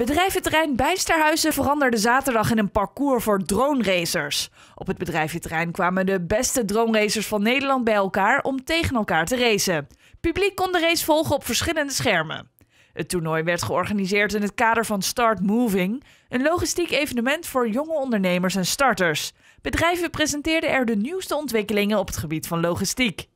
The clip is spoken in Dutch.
Bedrijventerrein Bijsterhuizen veranderde zaterdag in een parcours voor drone-racers. Op het bedrijventerrein kwamen de beste drone-racers van Nederland bij elkaar om tegen elkaar te racen. Publiek kon de race volgen op verschillende schermen. Het toernooi werd georganiseerd in het kader van Start Moving, een logistiek evenement voor jonge ondernemers en starters. Bedrijven presenteerden er de nieuwste ontwikkelingen op het gebied van logistiek.